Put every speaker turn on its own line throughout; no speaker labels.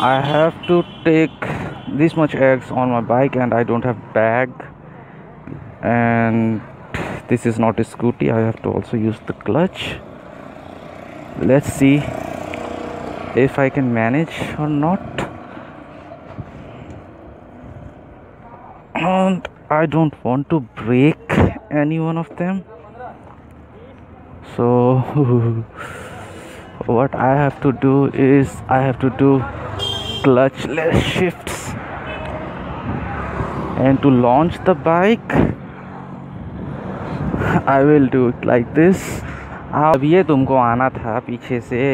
I have to take this much eggs on my bike and I don't have bag. And this is not a scooty I have to also use the clutch. Let's see if I can manage or not. And I don't want to break any one of them. So what I have to do is I have to do clutchless shifts and to launch the bike I will do it like this अब ये तुमको आना था पीछे से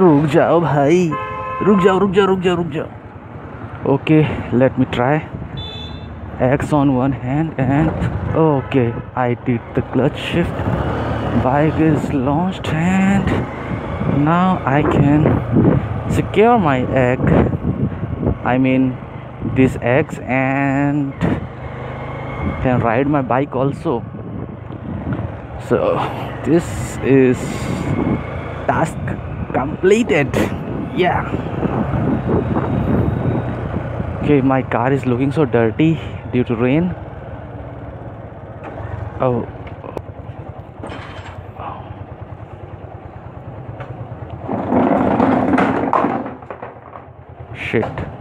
रुक जाओ भाई रुक जाओ रुक जाओ रुक जाओ रुक जाओ okay let me try. X on one hand and okay I did the clutch shift. Bike is launched and now I can secure my egg. I mean this eggs and can ride my bike also. So this is task completed. Yeah okay my car is looking so dirty due to rain. Oh. Shit